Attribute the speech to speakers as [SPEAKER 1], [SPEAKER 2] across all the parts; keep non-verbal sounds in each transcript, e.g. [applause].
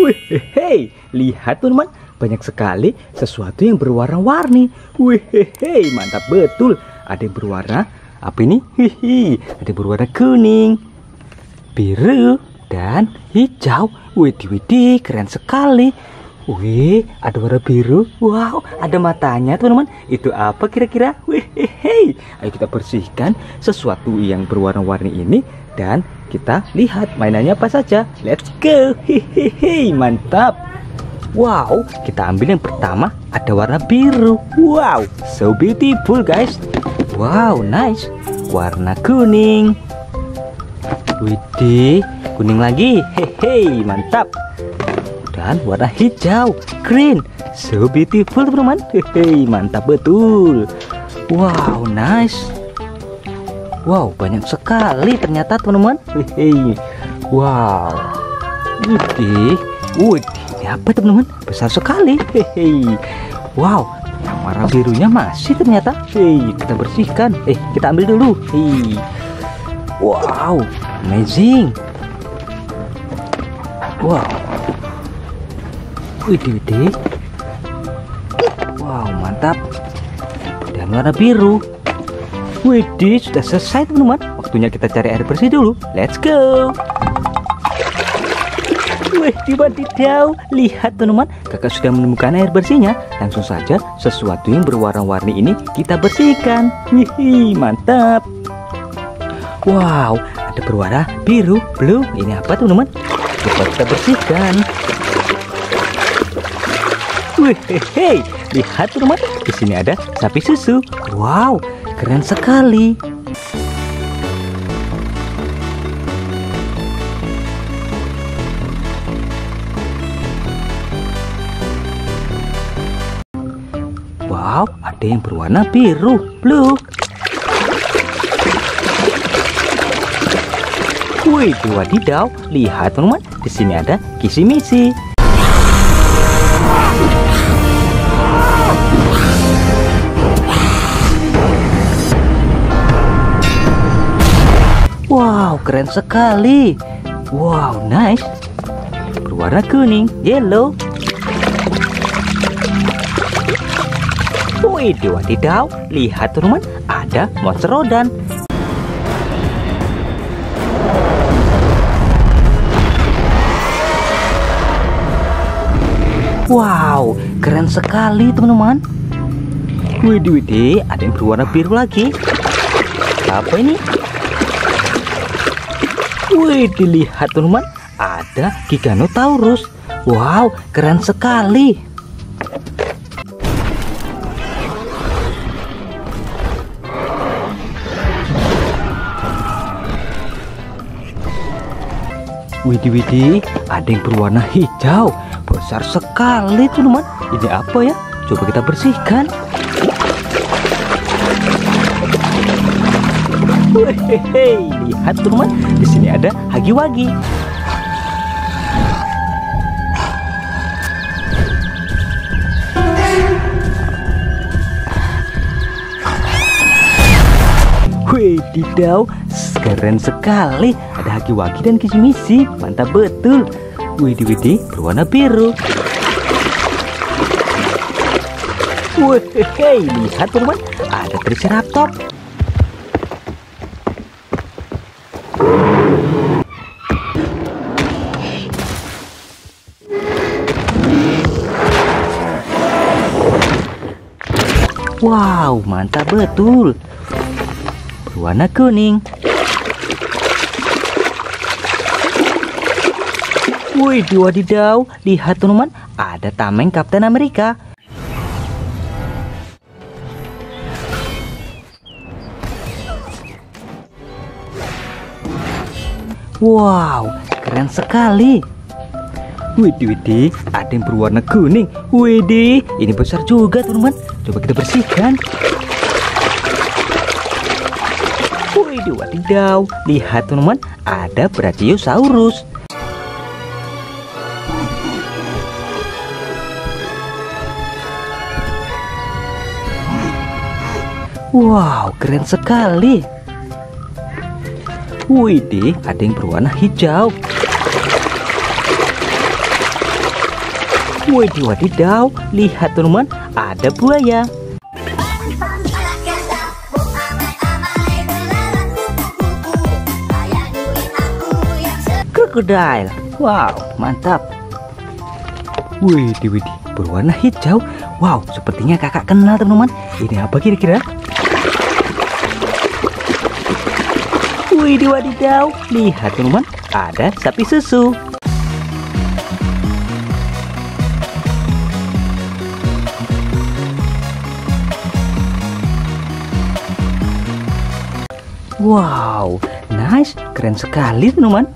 [SPEAKER 1] Wih, hei, lihat teman-teman, banyak sekali sesuatu yang berwarna-warni. Wih, hei, mantap betul. Ada yang berwarna apa ini? Hihi, ada yang berwarna kuning, biru, dan hijau. Wih, widih, keren sekali. Wih, ada warna biru. Wow, ada matanya, teman-teman. Itu apa kira-kira? Wih, hei. Ayo kita bersihkan sesuatu yang berwarna-warni ini dan kita lihat mainannya apa saja. Let's go. Hehehe, mantap. Wow, kita ambil yang pertama ada warna biru. Wow, so beautiful guys. Wow, nice. Warna kuning. Widih, kuning lagi. Hehehe, mantap dan warna hijau green. So beautiful teman-teman. Hehe mantap betul. Wow nice. Wow banyak sekali ternyata teman-teman. Hehe. Wow. Widih Widih ini apa teman-teman? Besar sekali. Hehe. Wow yang warna birunya masih ternyata. Hei kita bersihkan. Eh kita ambil dulu. Hei wow amazing. Wow Widih, widih. Wow, mantap. Dan warna biru. Widih, sudah selesai teman-teman. Waktunya kita cari air bersih dulu. Let's go. Wih, wadidaw. Lihat teman-teman, kakak sudah menemukan air bersihnya. Langsung saja sesuatu yang berwarna-warni ini kita bersihkan. Hihi, mantap. Wow, ada berwarna biru, blue. Ini apa teman-teman? Coba kita bersihkan. Hei, lihat teman, di sini ada sapi susu. Wow, keren sekali. Wow, ada yang berwarna biru, blue. Wih, wadidaw, lihat teman, di sini ada kisi misi. Wow, keren sekali. Wow, nice. Berwarna kuning, yellow. Wih, wadidaw. Lihat teman, ada monster rodan. Wow, keren sekali teman-teman. Widih, widih, ada yang berwarna biru lagi. Apa ini? Wih, dilihat teman-teman, ada Giganotaurus. Wow, keren sekali. Widih, widih, ada yang berwarna hijau. Besar sekali teman-teman. Ini apa ya? Coba kita bersihkan. Hehehe, lihat teman, di sini ada hagi-wagi. Wih, didau, keren sekali. Ada hagi-wagi dan kisi-misi, mantap betul. Widih, widih, berwarna biru. Wih, lihat teman, ada triceratops. Wow, mantap betul. Berwarna kuning. Wih, wadidaw. Lihat teman-teman, ada tameng Kapten Amerika. Wow, keren sekali. Widih, widih, ada yang berwarna kuning. Widih, ini besar juga teman-teman. Coba kita bersihkan. Widih, wadidaw. Lihat teman-teman, ada Brachiosaurus. Wow, keren sekali. Widih, ada yang berwarna hijau. Wadidaw, wadidaw, lihat teman-teman, ada buaya. Krokodil, wow, mantap. Wih, wih, berwarna hijau. Wow, sepertinya kakak kenal teman-teman. Ini apa kira-kira? Wih, wadidaw, lihat teman-teman, ada sapi susu. Wow, nice, keren sekali teman-teman.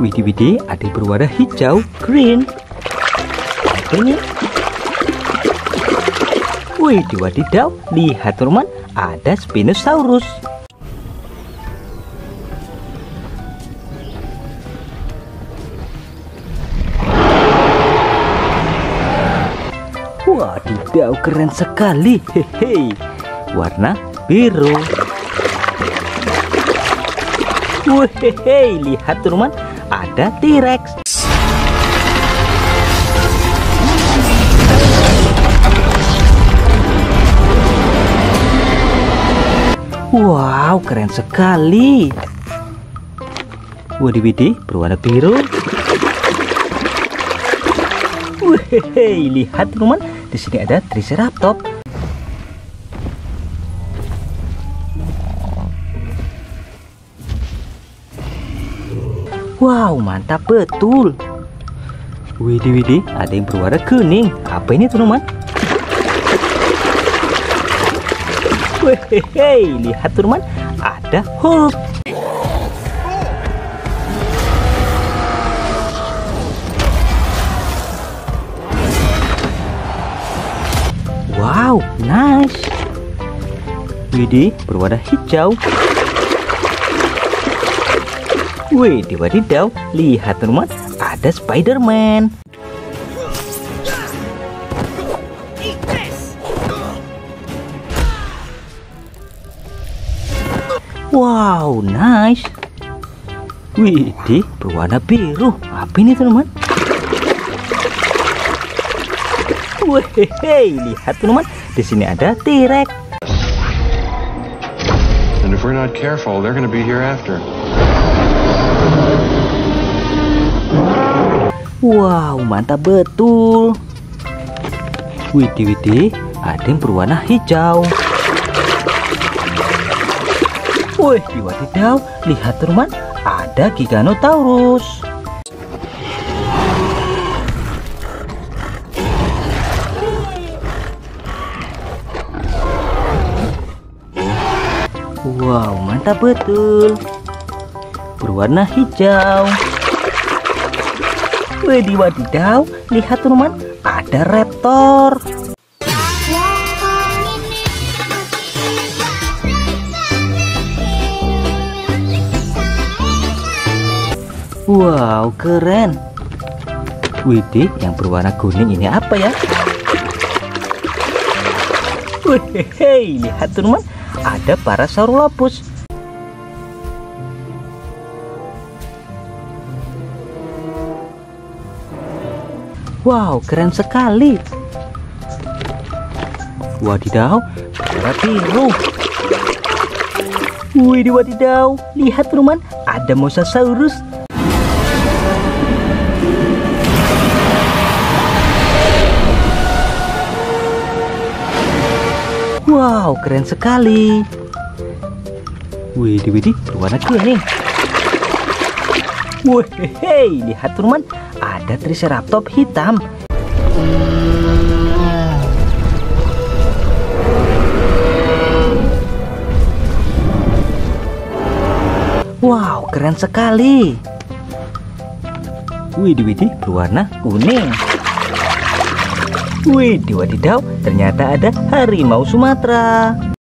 [SPEAKER 1] Widih, ada berwarna hijau, green. Ini. Widih wadidaw, lihat teman, ada Spinosaurus. Wadidaw, keren sekali. Hehe. Warna biru. Wehehe, lihat teman, ada T-Rex. Wow, keren sekali. Waduh, widih, berwarna biru. Wehehe, lihat teman, di sini ada Triceratops. Wow, mantap betul. Widih, widih, ada yang berwarna kuning. Apa ini, teman-teman? Wehehe, lihat teman, ada Hulk. Wow, nice. Widih, berwarna hijau. Wih, wadidaw, lihat teman, ada Spider-Man. Wow, nice. Wih, berwarna biru. Apa ini teman? Wih, lihat teman, di sini ada T-Rex.
[SPEAKER 2] And if we're not careful, they're going to be here after.
[SPEAKER 1] Wow, mantap betul. Widih, ada yang berwarna hijau. Wih, wadidaw, lihat teman, ada Giganotaurus. Wow, mantap betul. Berwarna hijau. Widih wadidaw, lihat teman, ada raptor. Wow, keren. Widih, yang berwarna kuning ini apa ya? Wehehe, lihat teman, ada para Parasaurolophus. Wow, keren sekali. Wadidaw, warna biru. Wih, wadidaw, lihat teman, ada Mosasaurus. Wow, keren sekali. Wih, widih, berwarna kuning. Wih, lihat teman, ada Triceratops hitam. Wow, keren sekali. Widih, widih, berwarna kuning. Widih, wadidaw, ternyata ada harimau Sumatera.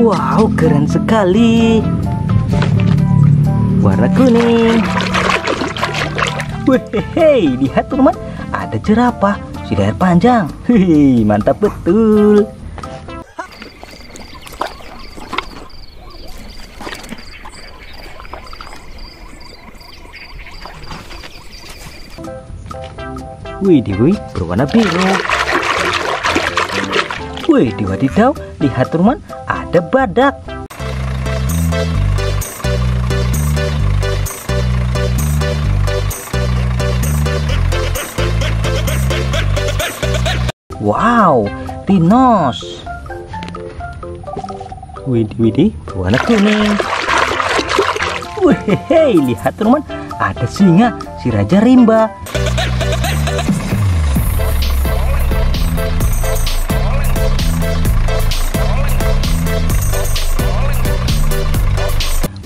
[SPEAKER 1] Wow, keren sekali. Warna kuning. Wih, lihat teman, ada jerapah, si leher panjang. Hehehe, mantap betul. Wih, Dewi berwarna biru. Wih, diwadidaw, lihat teman, ada badak. Wow, rhinos. Widih, widih, berwarna kuning. Wih, lihat teman, ada singa, si Raja Rimba.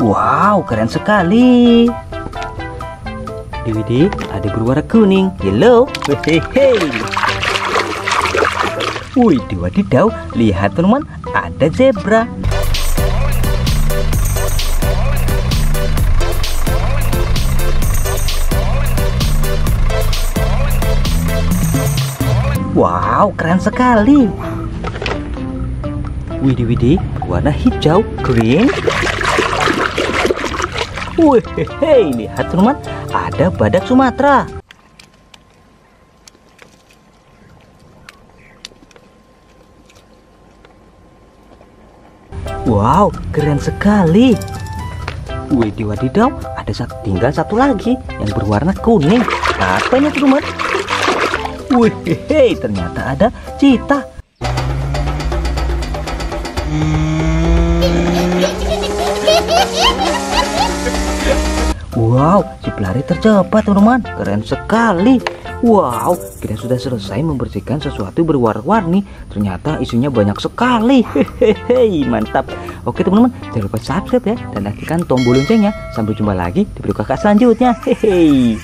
[SPEAKER 1] Wow, keren sekali. Widih, ada berwarna kuning, yellow. Hehehe. Wih, wadidaw, lihat teman, ada zebra. Wow, keren sekali. Widih, widih, warna hijau, green. Wih, lihat teman, ada badak Sumatera. Wow, keren sekali. Wih, wadidaw, ada satu, tinggal satu lagi yang berwarna kuning. Apa ini teman? Wih, ternyata ada cita. [laughs] Wow, si pelari tercepat teman-teman, keren sekali. Wow, kita sudah selesai membersihkan sesuatu berwarna-warni. Ternyata isunya banyak sekali. Hehehe, mantap. Oke teman-teman, jangan lupa subscribe ya dan aktifkan tombol loncengnya. Sampai jumpa lagi di video kakak selanjutnya. Hehehe.